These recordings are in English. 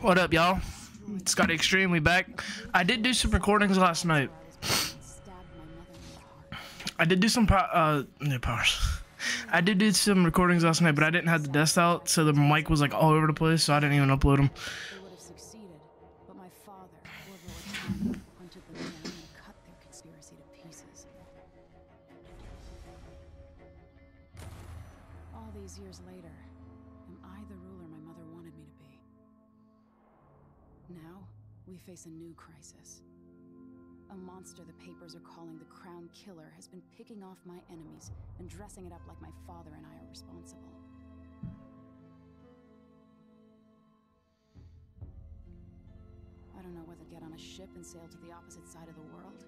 What up, y'all? Scotty Extremely back. I did do some recordings last night. I did do some po- uh no powers. I did do some recordings last night, but I didn't have the desk out, so the mic was like all over the place, so I didn't even upload them. A new crisis. A monster the papers are calling the Crown Killer has been picking off my enemies and dressing it up like my father and I are responsible. I don't know whether to get on a ship and sail to the opposite side of the world,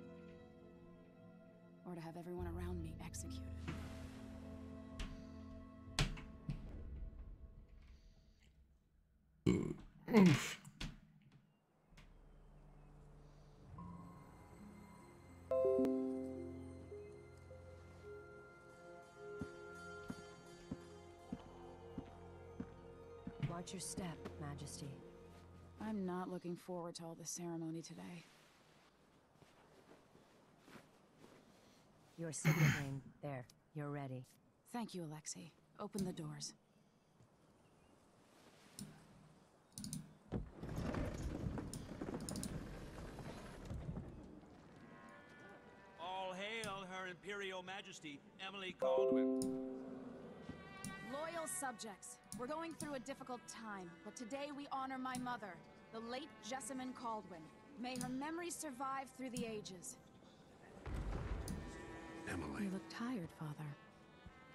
or to have everyone around me executed. Watch your step, Majesty. I'm not looking forward to all the ceremony today. Your signet ring. There. You're ready. Thank you, Alexi. Open the doors. All hail Her Imperial Majesty, Emily Kaldwin. Loyal subjects, we're going through a difficult time, but today we honor my mother, the late Jessamine Kaldwin. May her memory survive through the ages. Emily, You look tired, Father.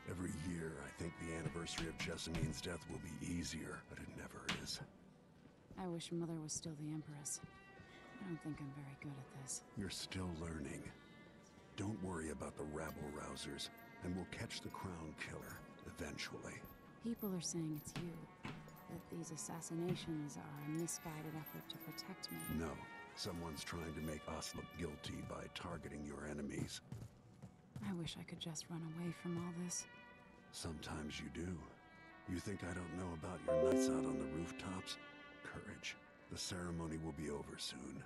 every year I think the anniversary of Jessamine's death will be easier, but it never is. I wish Mother was still the Empress. I don't think I'm very good at this. You're still learning. Don't worry about the rabble rousers, and we'll catch the crown killer eventually. People are saying it's you. That these assassinations are a misguided effort to protect me. No, someone's trying to make us look guilty by targeting your enemies. I wish I could just run away from all this. Sometimes you do. You think I don't know about your nights out on the rooftops? Courage. The ceremony will be over soon.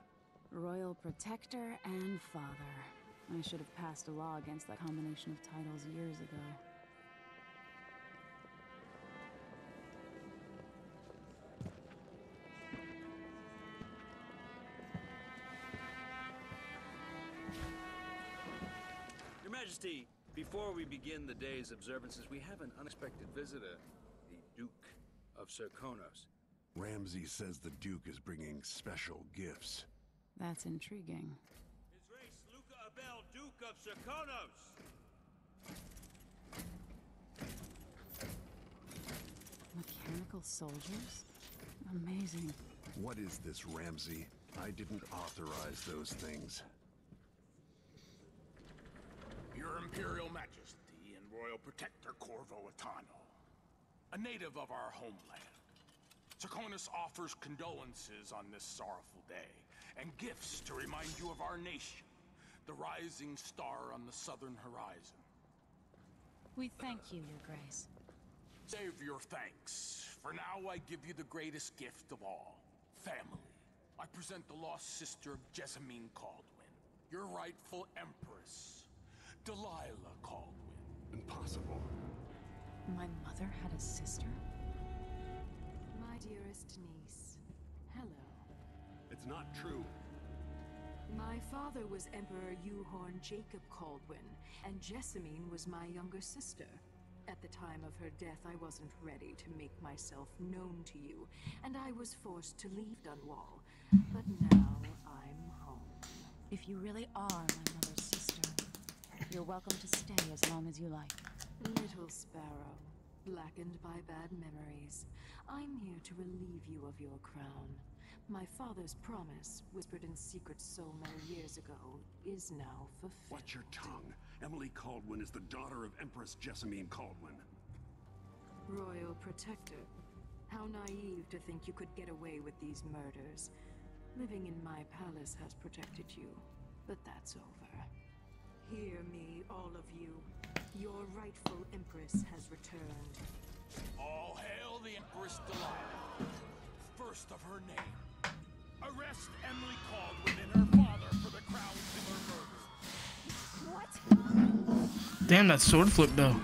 Royal Protector and Father. I should have passed a law against that combination of titles years ago. Before we begin the day's observances, we have an unexpected visitor, the Duke of Serkonos. Ramsey says the Duke is bringing special gifts. That's intriguing. His Grace Luca Abele, Duke of Serkonos! Mechanical soldiers? Amazing. What is this, Ramsey? I didn't authorize those things. Your Imperial Majesty and Royal Protector Corvo Attano, a native of our homeland. Serkonos offers condolences on this sorrowful day, and gifts to remind you of our nation, the rising star on the southern horizon. We thank you, Your Grace. Save your thanks, for now I give you the greatest gift of all, family. I present the lost sister of Jessamine Kaldwin, your rightful empress, Delilah Kaldwin. Impossible. My mother had a sister? My dearest niece, hello. It's not true. My father was Emperor Euhorn Jacob Kaldwin, and Jessamine was my younger sister. At the time of her death, I wasn't ready to make myself known to you, and I was forced to leave Dunwall. But now I'm home. If you really are my mother's sister, you're welcome to stay as long as you like. Little sparrow, blackened by bad memories, I'm here to relieve you of your crown. My father's promise, whispered in secret so many years ago, is now fulfilled. Watch your tongue. Emily Kaldwin is the daughter of Empress Jessamine Kaldwin. Royal Protector. How naive to think you could get away with these murders. Living in my palace has protected you, but that's over. Hear me, all of you. Your rightful Empress has returned. All hail the Empress Delilah, first of her name. Arrest Emily Kaldwin and her father for the Crown Killer murder. What? Damn, that sword flip though.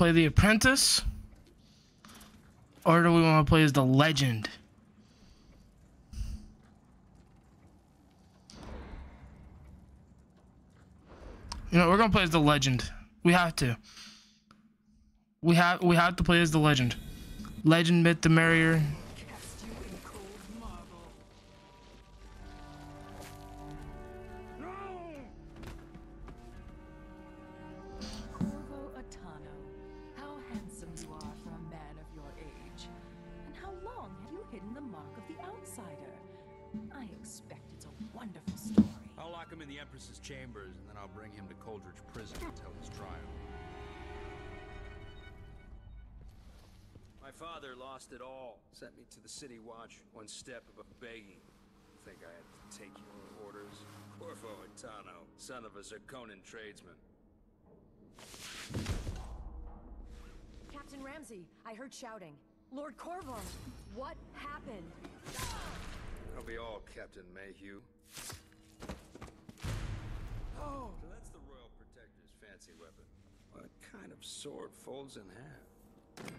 Play the apprentice? Or do we want to play as the legend? You know, we're gonna play as the legend. We have to. We have we have to play as the legend. Legend myth the merrier. Step above begging. Think I had to take your orders? Corvo Attano, son of a Serkonan tradesman. Captain Ramsey, I heard shouting. Lord Corvo, what happened? I'll be all Captain Mayhew. Oh, so that's the Royal Protector's fancy weapon. What kind of sword folds in half?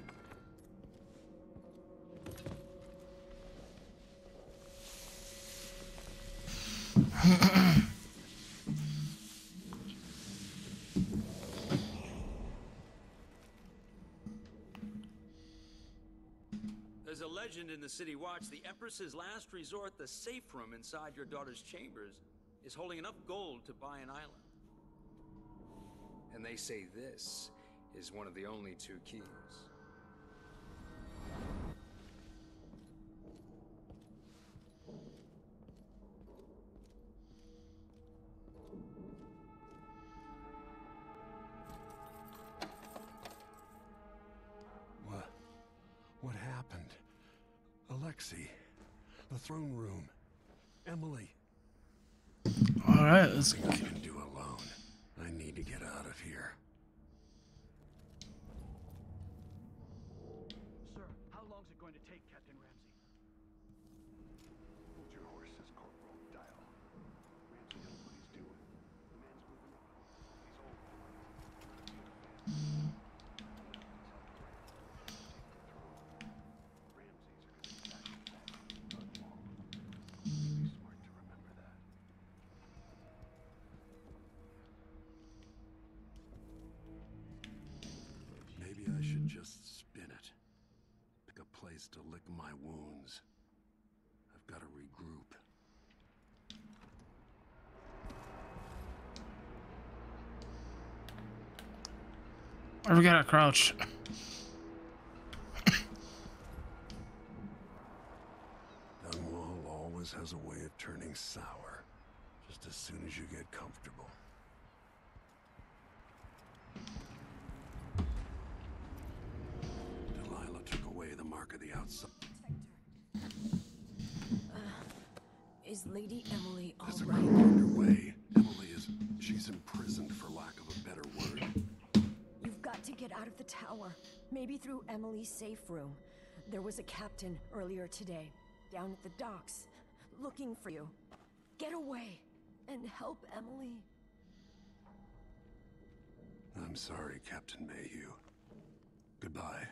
There's a legend in the City Watch. The Empress's last resort, the safe room inside your daughter's chambers, is holding enough gold to buy an island. And they say this is one of the only two keys. Alexi. The throne room. Emily. All right, let's. I just spin it. Pick a place to lick my wounds. I've got to regroup. I forgot to crouch. Safe room. There was a captain earlier today, down at the docks, looking for you. Get away and help Emily. I'm sorry, Captain Mayhew. Goodbye.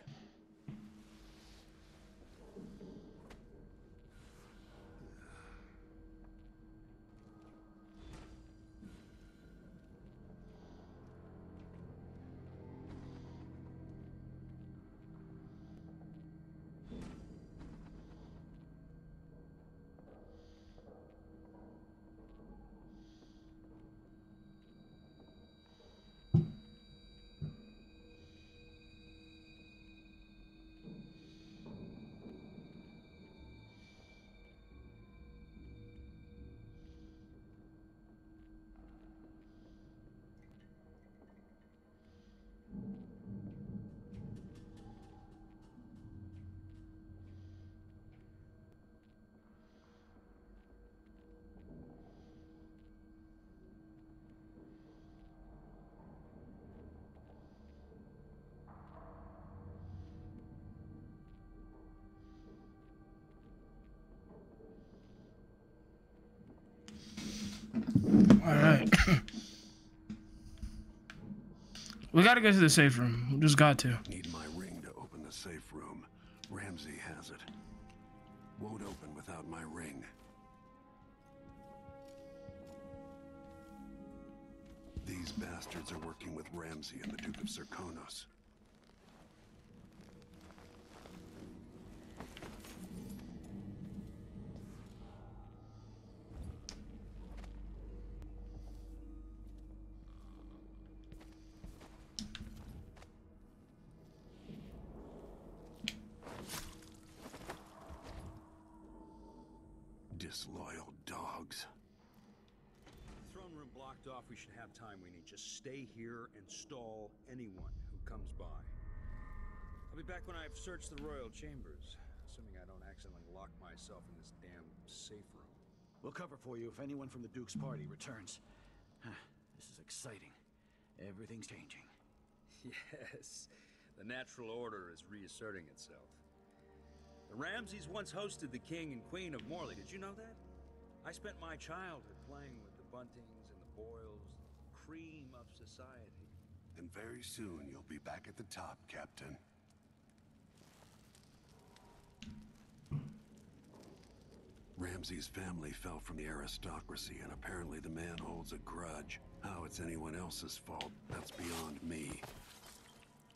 We gotta go to the safe room. We just got to. Need my ring to open the safe room. Ramsey has it. Won't open without my ring. These bastards are working with Ramsey and the Duke of Serkonos. Disloyal dogs. Throne room blocked off. We should have time we need. Just stay here and stall anyone who comes by. I'll be back when I've searched the royal chambers, assuming I don't accidentally lock myself in this damn safe room. We'll cover for you if anyone from the Duke's party returns. Huh, This is exciting. Everything's changing. Yes, the natural order is reasserting itself. The Ramseys once hosted the king and queen of Morley. Did you know that? I spent my childhood playing with the Buntings and the Boyles, cream of society. And very soon you'll be back at the top, Captain. Ramsey's family fell from the aristocracy, and apparently the man holds a grudge. How it's anyone else's fault, that's beyond me.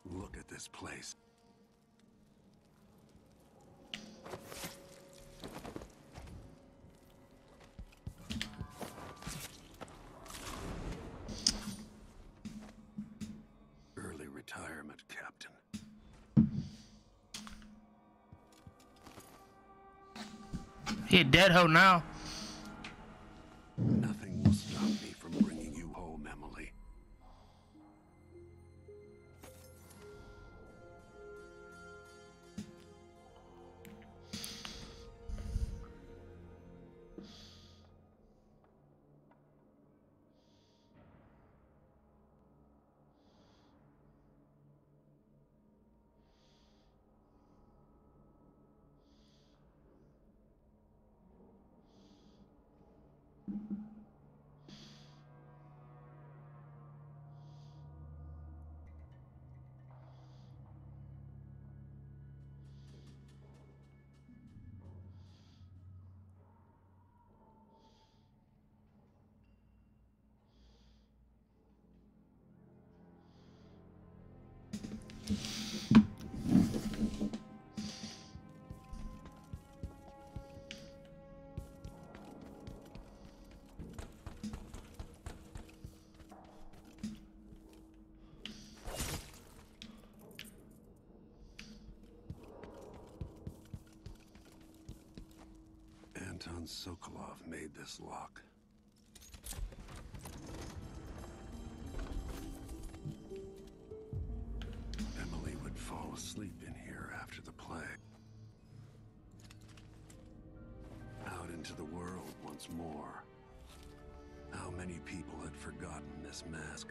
Look at this place. He dead hoe now. Anton Sokolov made this lock. Emily would fall asleep in here after the plague. Out into the world once more. How many people had forgotten this mask?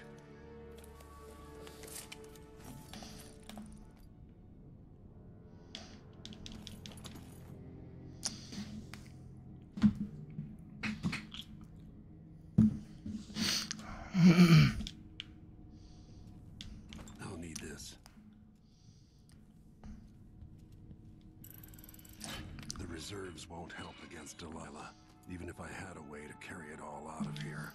Reserves won't help against Delilah, even if I had a way to carry it all out of here.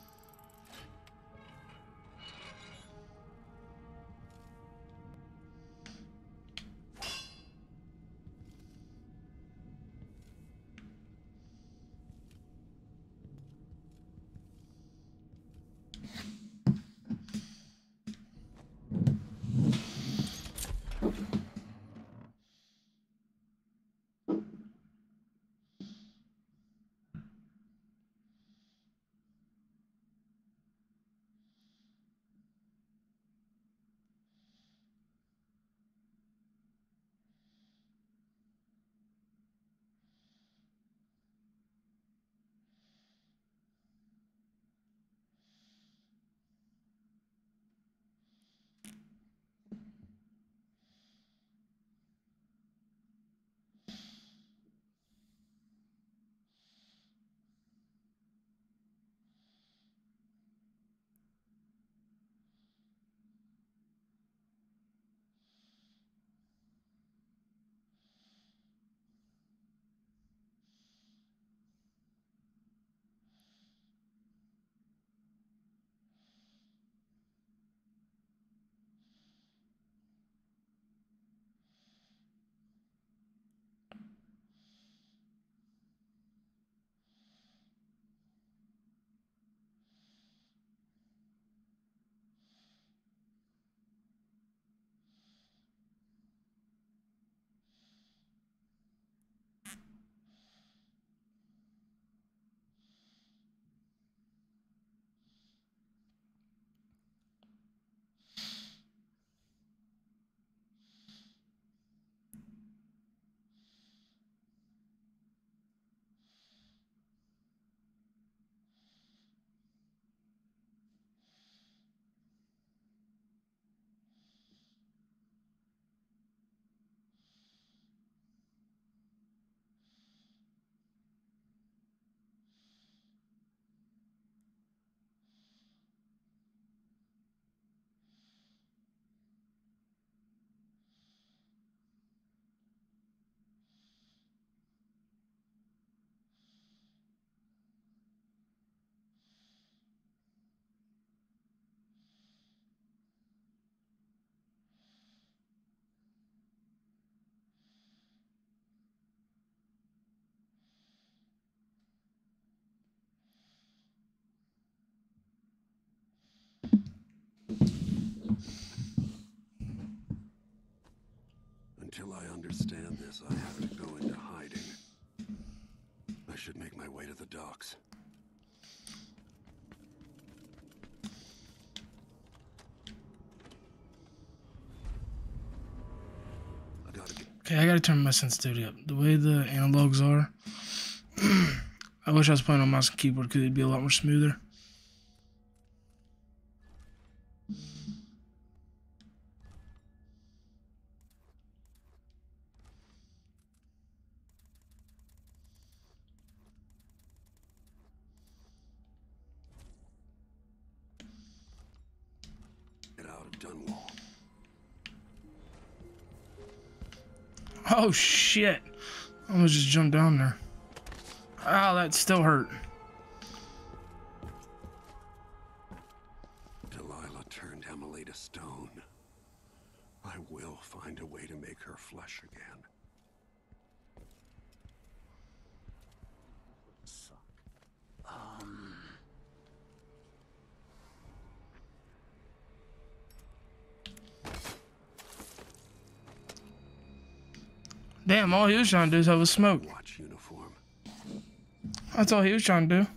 Until I understand this, I have to go into hiding. I should make my way to the docks. I gotta get Okay, I gotta turn my sensitivity up. The way the analogs are, I wish I was playing on mouse and keyboard because it'd be a lot more smoother. Dunwall. Oh shit! I almost just jumped down there. Ow, that still hurt. All he was trying to do is have a smoke. Watch uniform. That's all he was trying to do.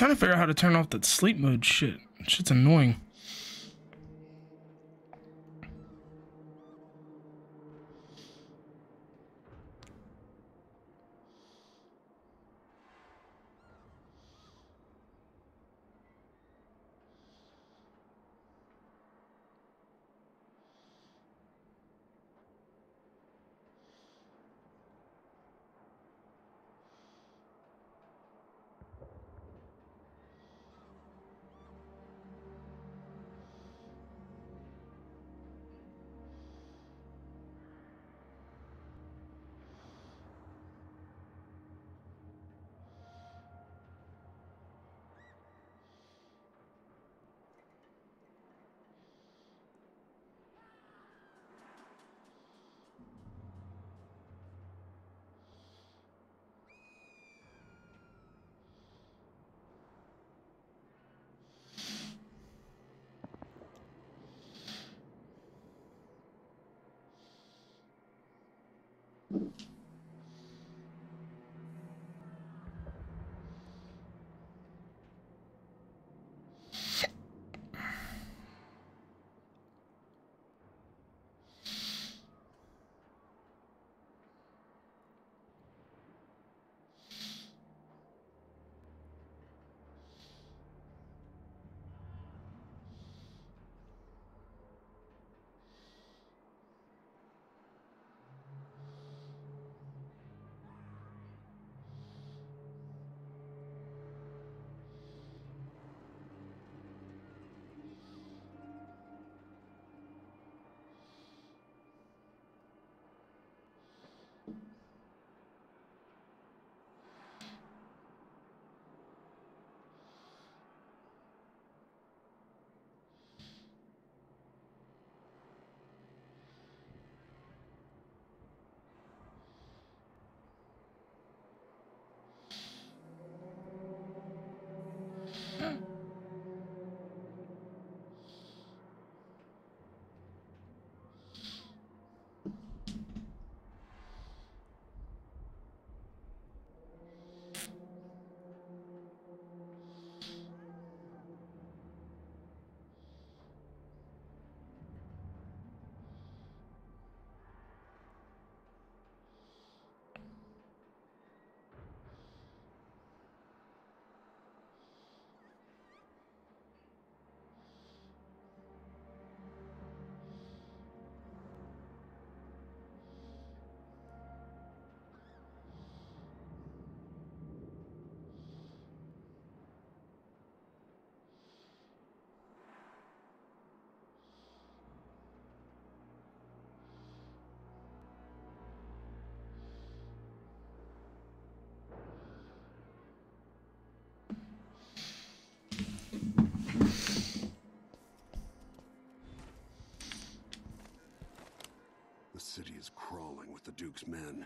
Trying to figure out how to turn off that sleep mode shit. Shit's annoying. Yeah. City is crawling with the Duke's men.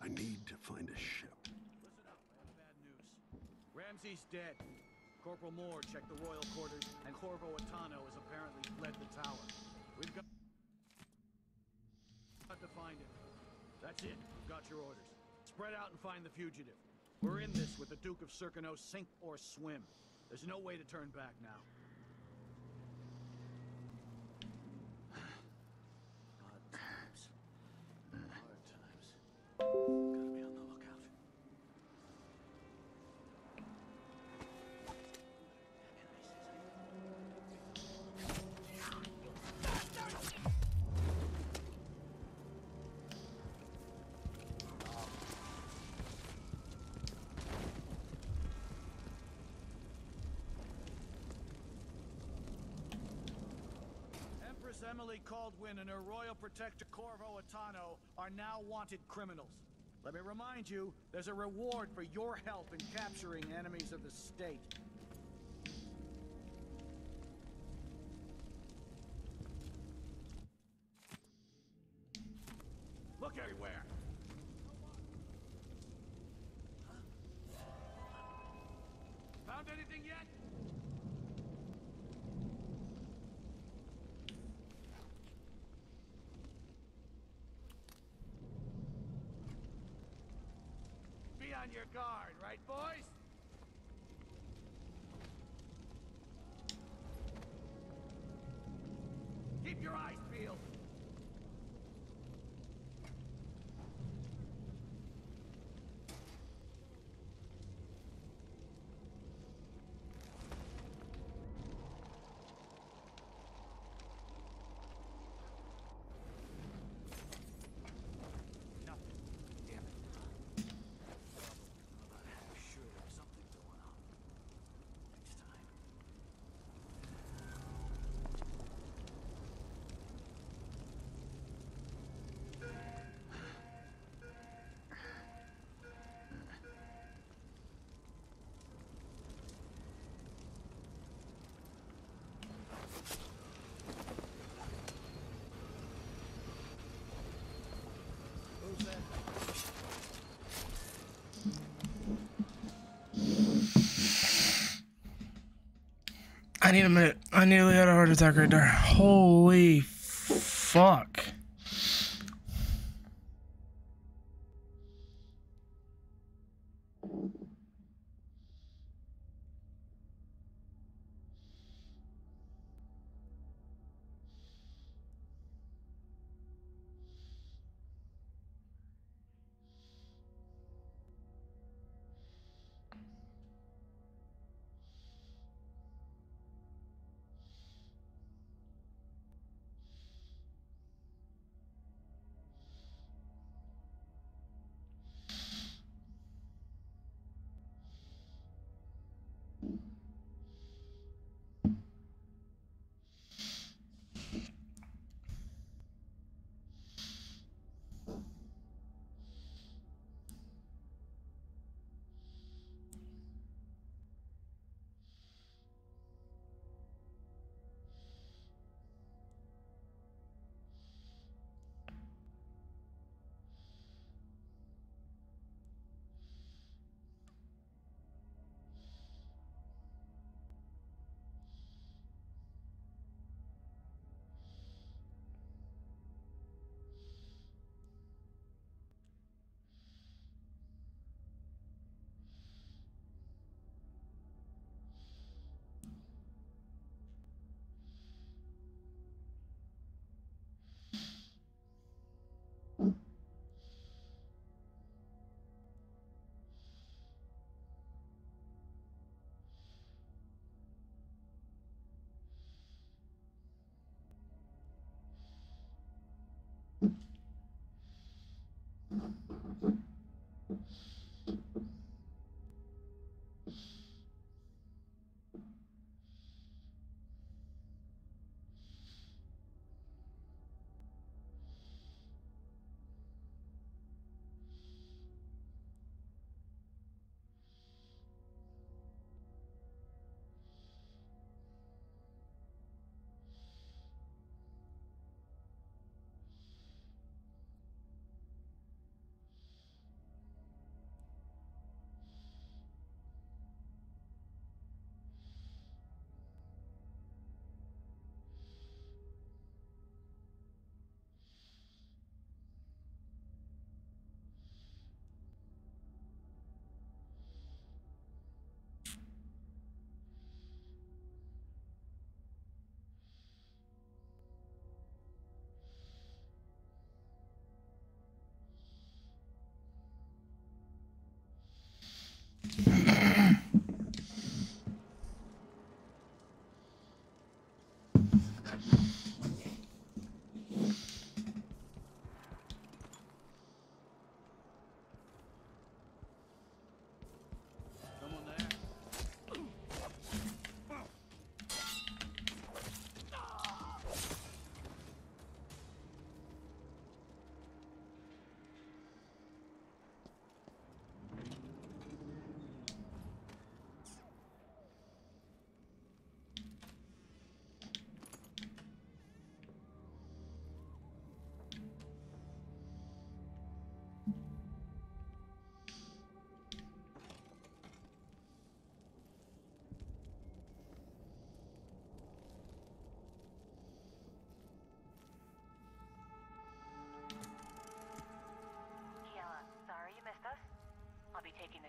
I need to find a ship. Listen up, I have bad news. Ramsey's dead. Corporal Moore checked the royal quarters, and Corvo Attano has apparently fled the tower. We've got got to find him. That's it. We've got your orders. Spread out and find the fugitive. We're in this with the Duke of Serkonos sink or swim. There's no way to turn back now. Emily Kaldwin and her royal protector Corvo Attano are now wanted criminals. Let me remind you, there's a reward for your help in capturing enemies of the state. On your guard, right, boys? Keep your eyes I need a minute. I nearly had a heart attack right there. Holy fuck.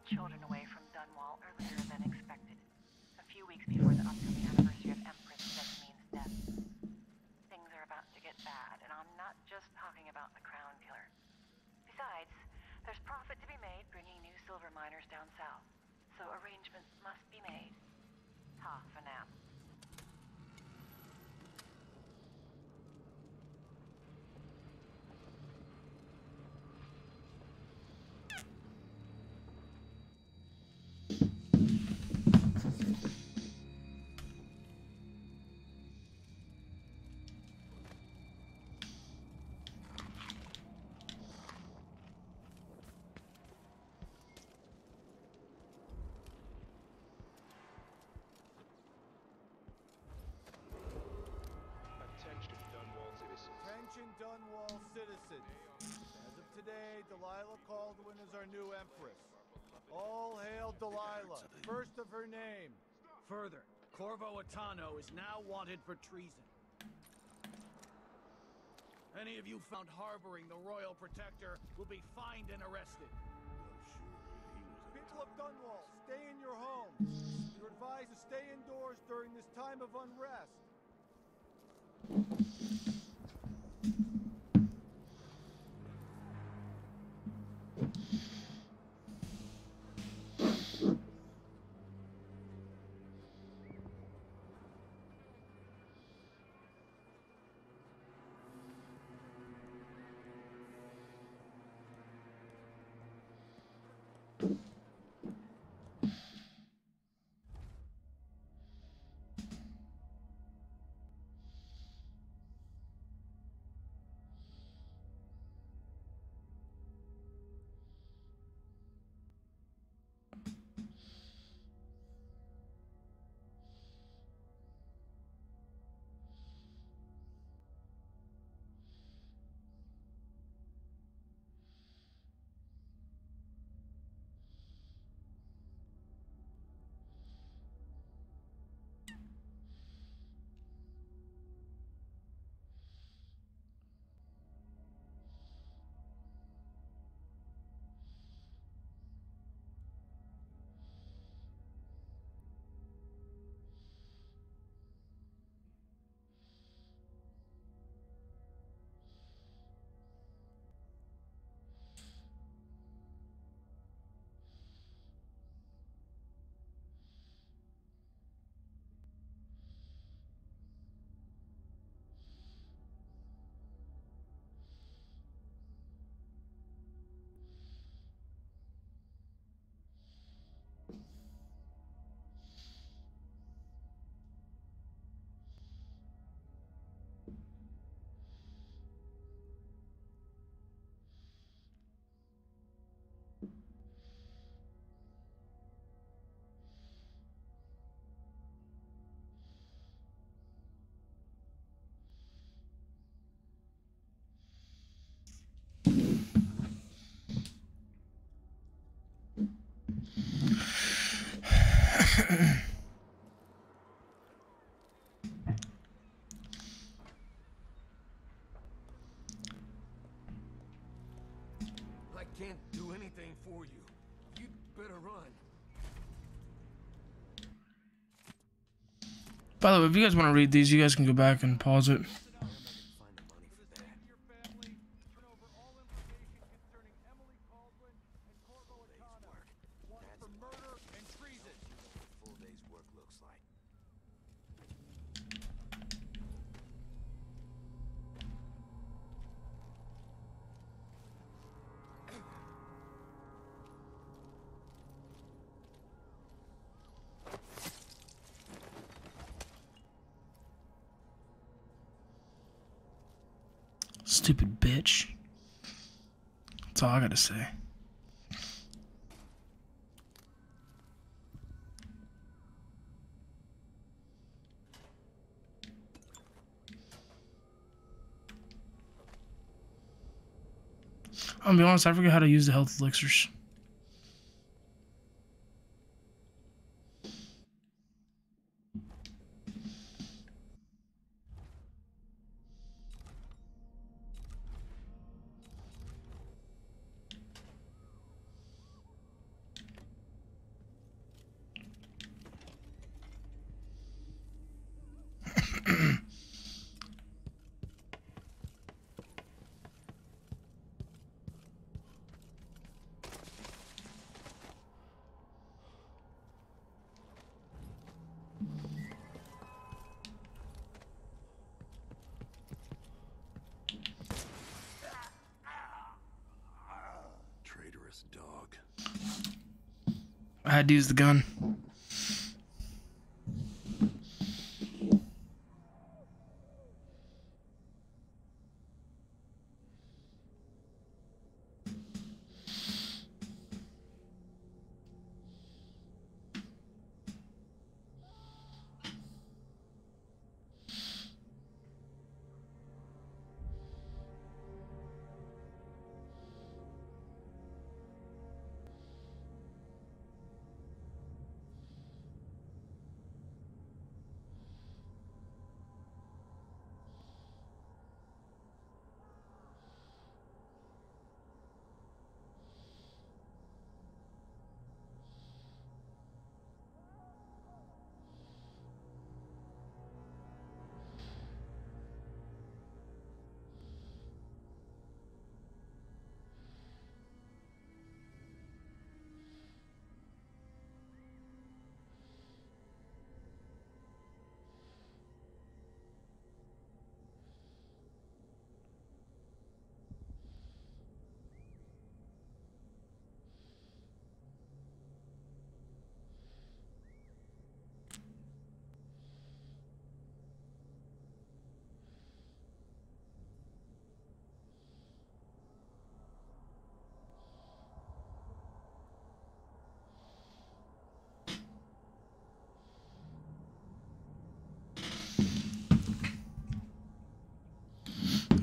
Children Dunwall citizens. As of today, Delilah Kaldwin is our new empress. All hail Delilah, first of her name. Further, Corvo Attano is now wanted for treason. Any of you found harboring the Royal Protector will be fined and arrested. People of Dunwall, stay in your homes. You're advised to stay indoors during this time of unrest. Thank you. By the way, if you guys want to read these, you guys can go back and pause it. Say. I'm gonna be honest, I forget how to use the health elixirs. I had to use the gun.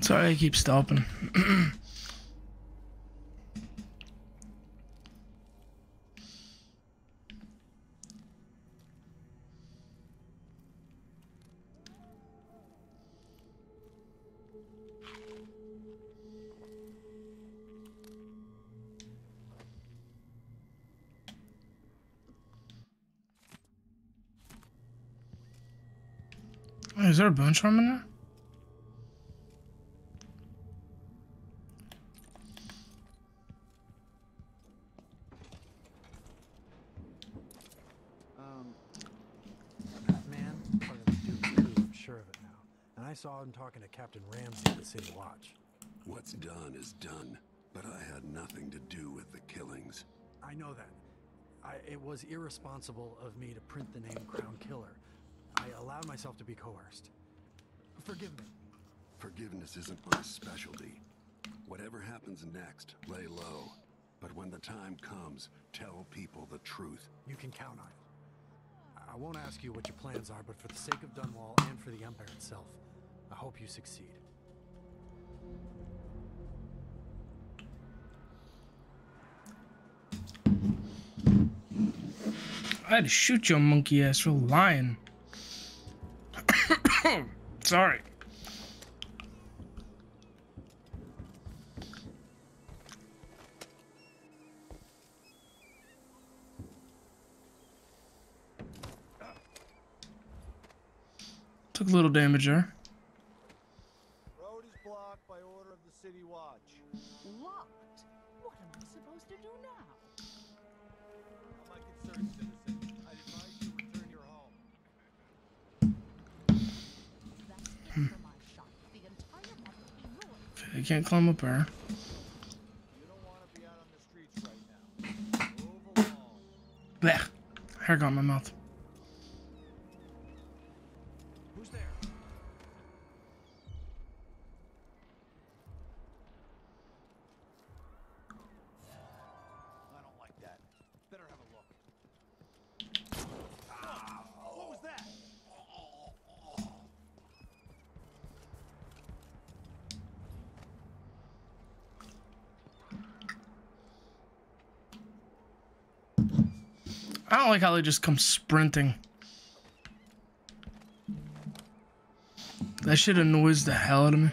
Sorry, I keep stopping. Is there a bone charm in there? Saw him talking to Captain Ramsey at the City Watch. What's done is done, but I had nothing to do with the killings. I know that. I, it was irresponsible of me to print the name Crown Killer. I allowed myself to be coerced. Forgive me. Forgiveness isn't my specialty. Whatever happens next, lay low. But when the time comes, tell people the truth. You can count on it. I- I won't ask you what your plans are, but for the sake of Dunwall and for the Empire itself, I hope you succeed. I had to shoot your monkey ass for lying. Sorry. Took a little damage there. Can't climb up there. Blech. Hair got in my mouth. I don't like how they just come sprinting. That shit annoys the hell out of me.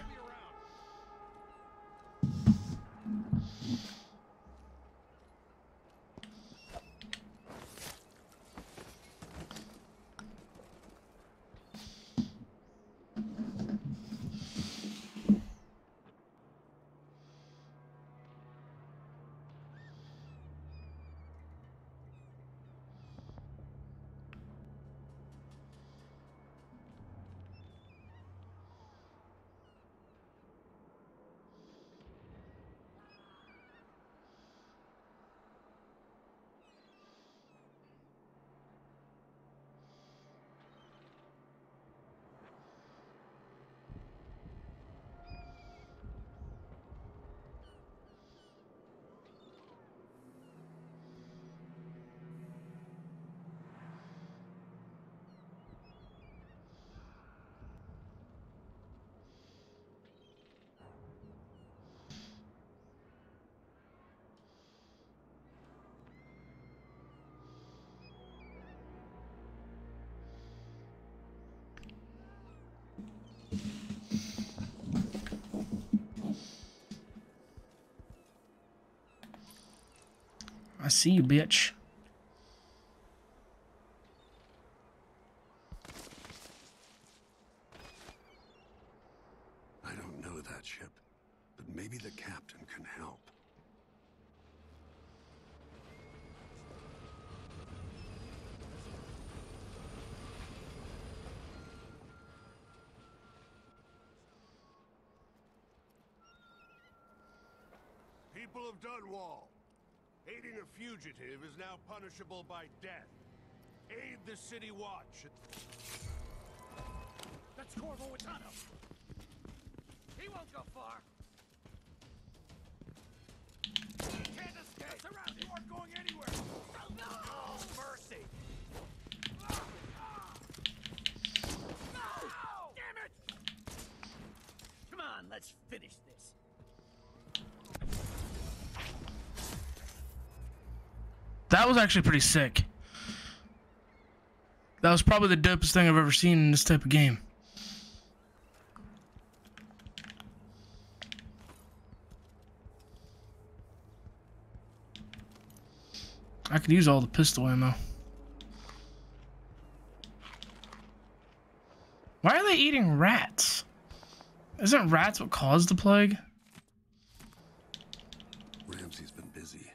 See you, bitch. I don't know that ship, but maybe the captain can help. People of Dunwall, aiding a fugitive is now punishable by death. Aid the City Watch. That's Corvo Attano. He won't go far. He can't escape. Surround him. You aren't going anywhere. Oh, no! Oh, mercy. Ah! Ah! No! Damn it! Come on, let's finish this. That was actually pretty sick. That was probably the dopest thing I've ever seen in this type of game. I could use all the pistol ammo. Why are they eating rats? Isn't rats what caused the plague? Ramsey's been busy.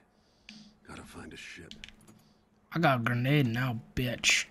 Gotta find a ship. I got a grenade now, bitch.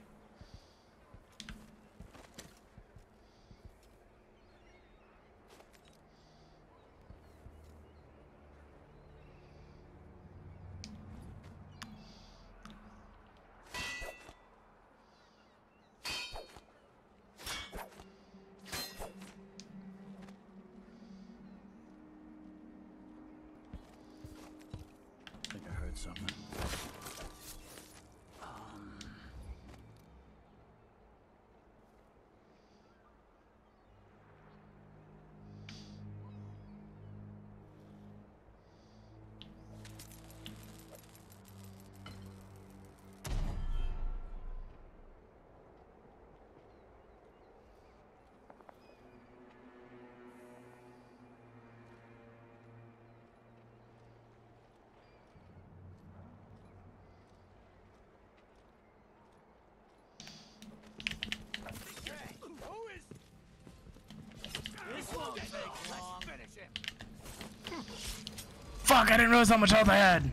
Fuck, I didn't realize how much health I had.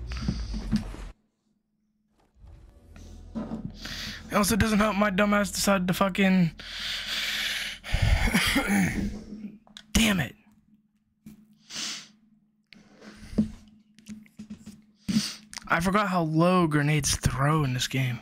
It also doesn't help my dumbass decided to fucking. Damn it. I forgot how low grenades throw in this game.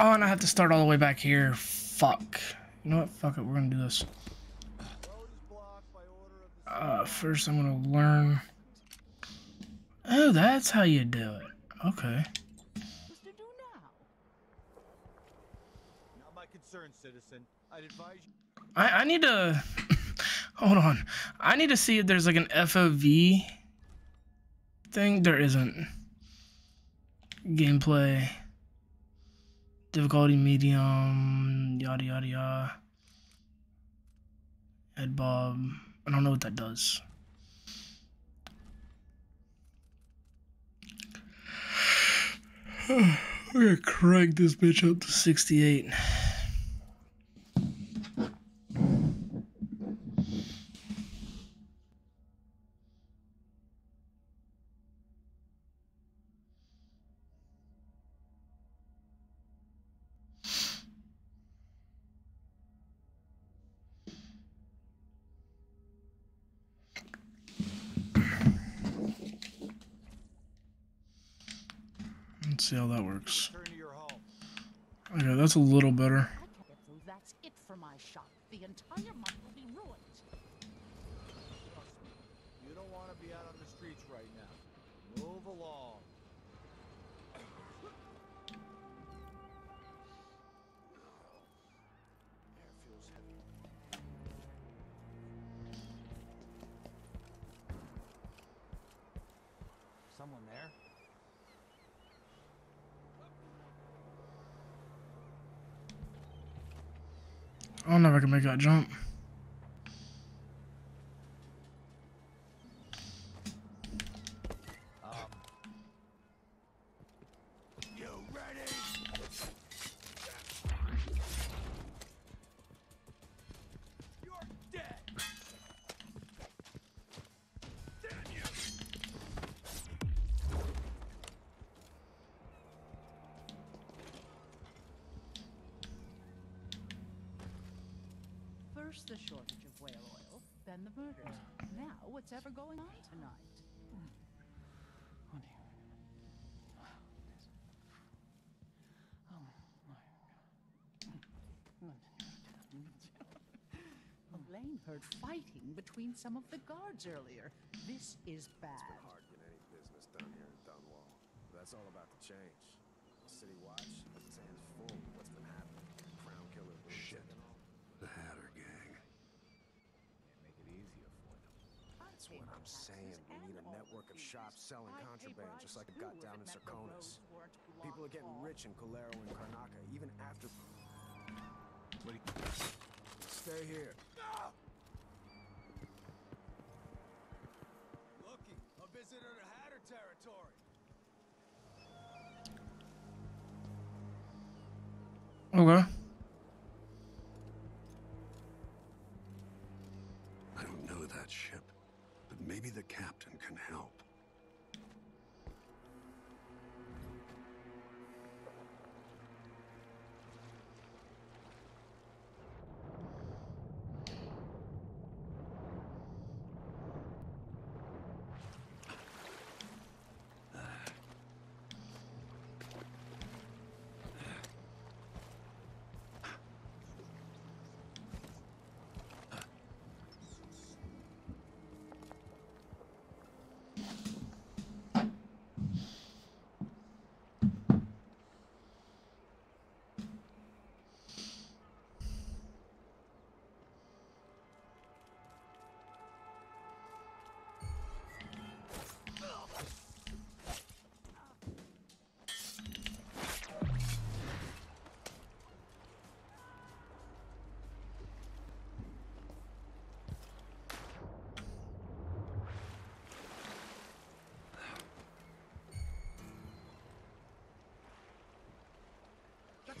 Oh, and I have to start all the way back here. Fuck. You know what? Fuck it. We're gonna do this. Uh, first I'm gonna learn. Oh, that's how you do it. Okay. I I need to. Hold on. I need to see if there's like an FOV thing. There isn't. Gameplay. Difficulty medium. Yada yada yada. Head bob. I don't know what that does. We're gonna crank this bitch up to 68. Air feels heavy. Someone there? I don't know if I can make that jump. Heard fighting between some of the guards earlier. This is bad. It's been hard to get any business done here in Dunwall. But that's all about to change. The City Watch has its hands full with what's been happening. Crown Killer Shit. The Hatter Gang. Can't Make it easier for them. That's what I'm saying. We need a network of shops selling contraband, just like it got down in Serkonos. People are getting rich in Cullero and Karnaca, even after. What do you... Stay here. Looky, a Hatter territory. Okay.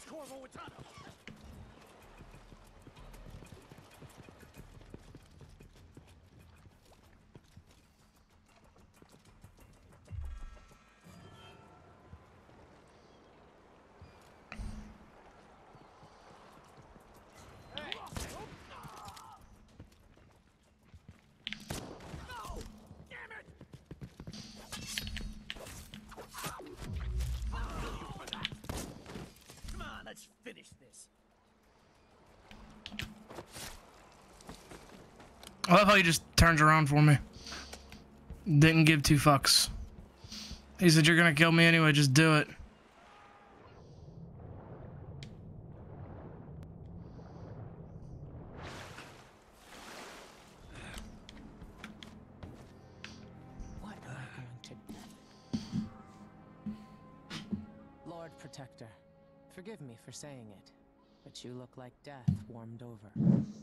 Corvo Attano! I love how he just turns around for me. Didn't give two fucks. He said, You're gonna kill me anyway, just do it. What am I going to Lord Protector, forgive me for saying it, but you look like death warmed over.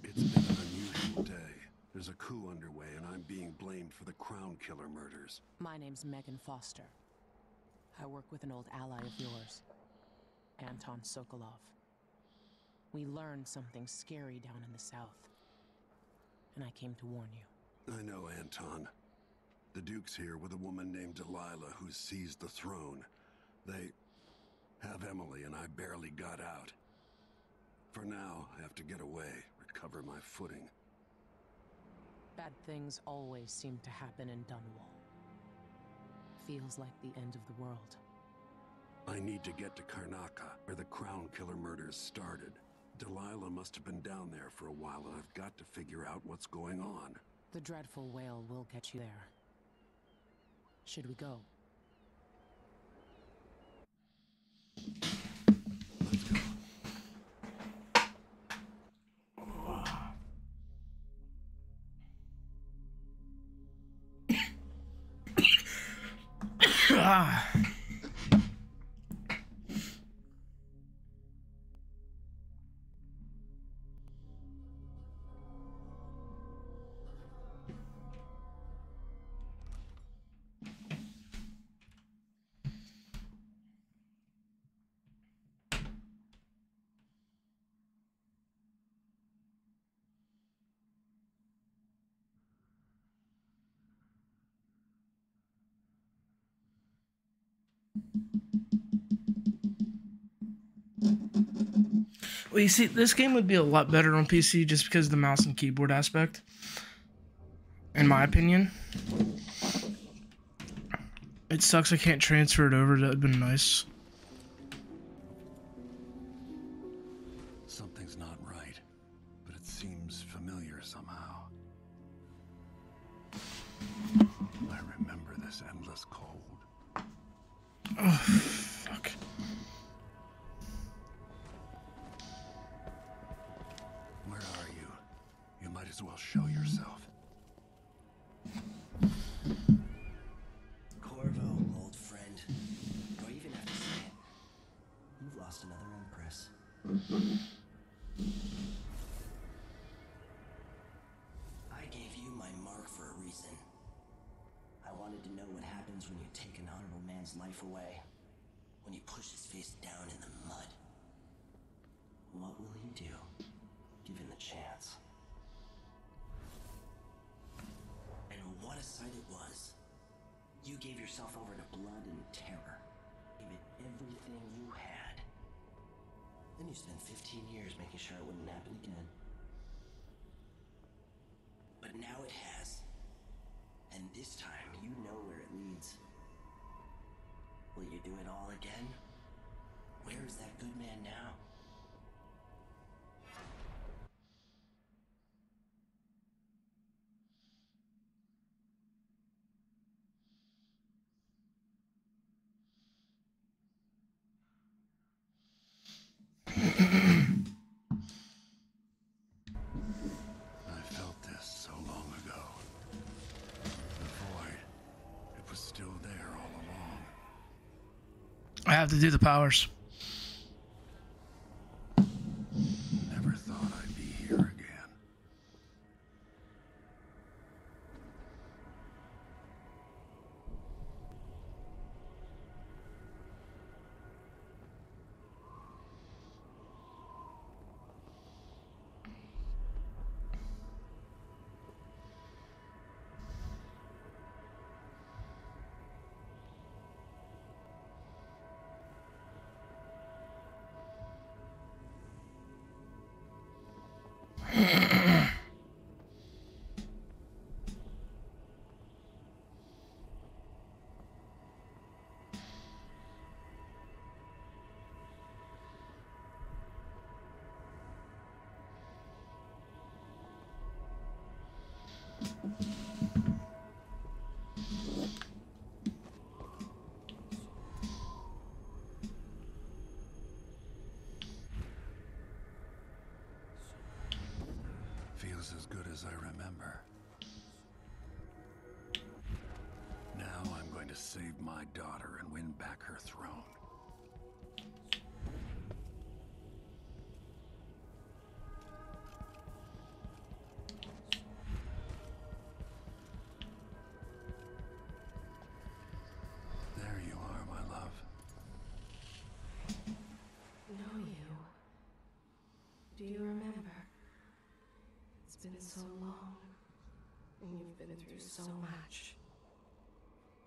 It's been an unusual day. There's a coup underway, and I'm being blamed for the Crown Killer murders. My name's Meagan Foster. I work with an old ally of yours, Anton Sokolov. We learned something scary down in the south, and I came to warn you. I know, Anton. The Duke's here with a woman named Delilah who's seized the throne. They have Emily, and I barely got out. For now, I have to get away, recover my footing. Bad things always seem to happen in Dunwall. Feels like the end of the world. I need to get to Karnaca, where the Crown Killer murders started. Delilah must have been down there for a while, and I've got to figure out what's going on. The Dreadful Wale will get you there. Should we go? Ah. Well, you see, this game would be a lot better on PC just because of the mouse and keyboard aspect. In my opinion. It sucks I can't transfer it over. That'd been nice. Again? Where is that good man now? Have to do the powers. Feels as good as I remember. Now I'm going to save my daughter and win back her throne. There you are, my love. Know you. Do you remember? It's been so long, and you've been through so much.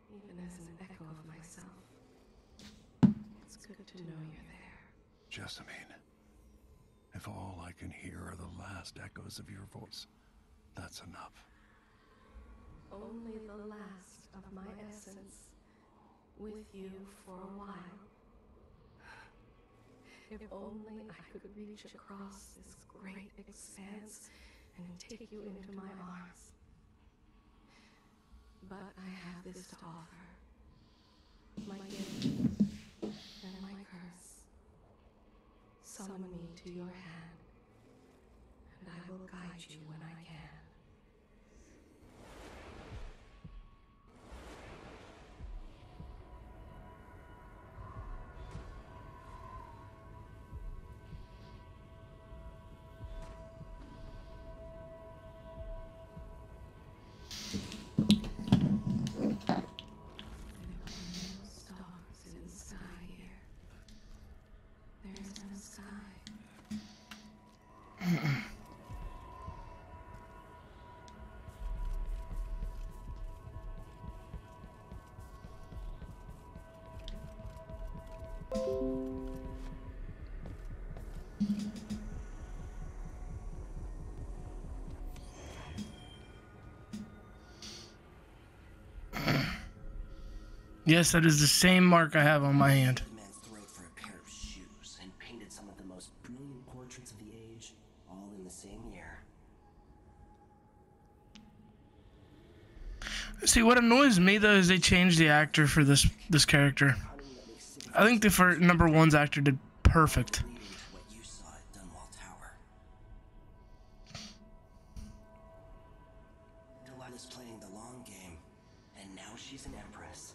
Even as an echo of myself. It's good to know you're there. Jessamine, if all I can hear are the last echoes of your voice, that's enough. Only the last of my essence. With you for a while. If only I could reach across this great expanse and take you into my arms. But I have this to offer. My gift and my curse. Summon me to your hand, and I will guide you when I can. Yes, that is the same mark I have on my hand. man's throat for a pair of shoes and painted some of the most brilliant portraits of the age, all in the same year. See, what annoys me though is they changed the actor for this this character. I think the first, number one's actor did perfect. What you saw at Dunwall Tower. Delilah's playing the long game, and now she's an empress.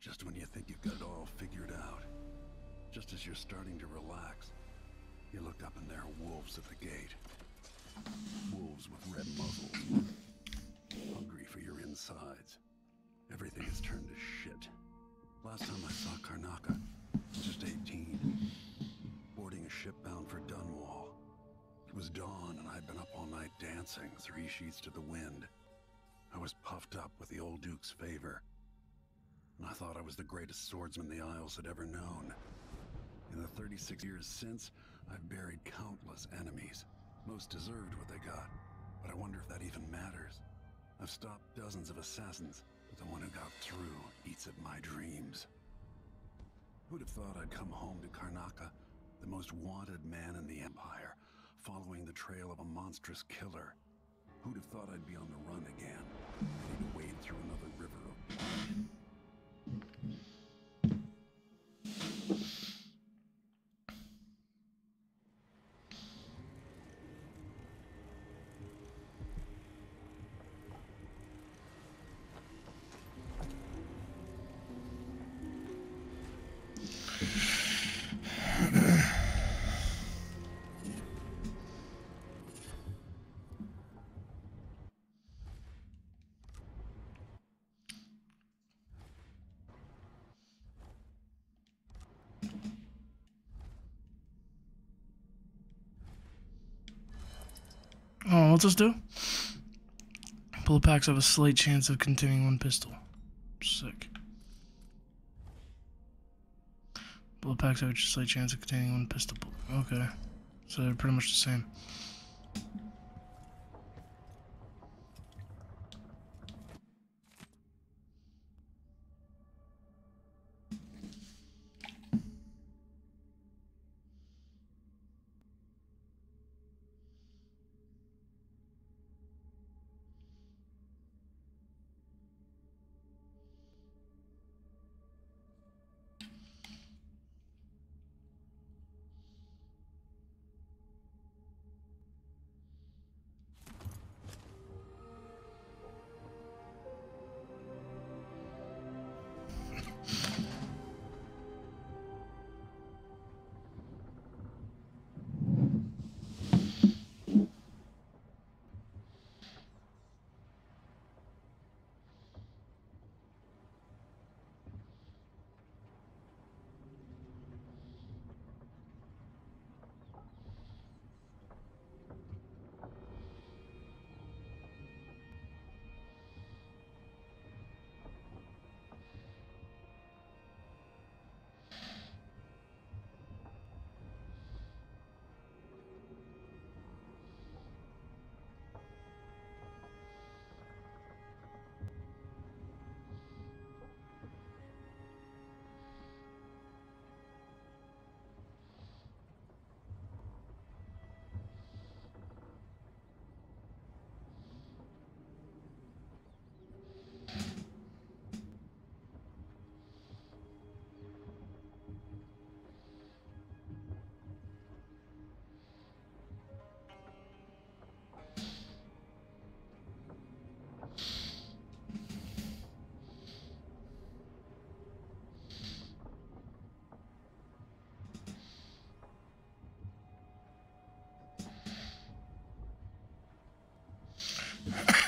Just when you think you've got it all figured out, just as you're starting to relax, you look up and there are wolves at the gate. Wolves with red muzzles, hungry for your insides. Everything has turned to shit. Last time I saw Karnaca, just 18, boarding a ship bound for Dunwall. It was dawn, and I'd been up all night dancing, three sheets to the wind. I was puffed up with the old Duke's favor, I thought I was the greatest swordsman the Isles had ever known. In the 36 years since, I've buried countless enemies. Most deserved what they got, but I wonder if that even matters. I've stopped dozens of assassins, but the one who got through eats at my dreams. Who'd have thought I'd come home to Karnaca, the most wanted man in the Empire, following the trail of a monstrous killer? Who'd have thought I'd be on the run again, ready to wade through another river of blood? Mm-hmm. This do? Bullet packs have a slight chance of containing one pistol. Sick. Bullet packs have a slight chance of containing one pistol. Okay. So they're pretty much the same.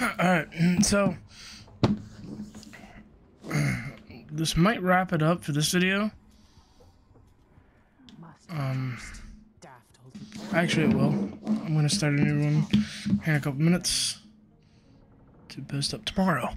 Alright, so this might wrap it up for this video. Um, actually, it will. I'm gonna start a new one here in a couple minutes to post up tomorrow.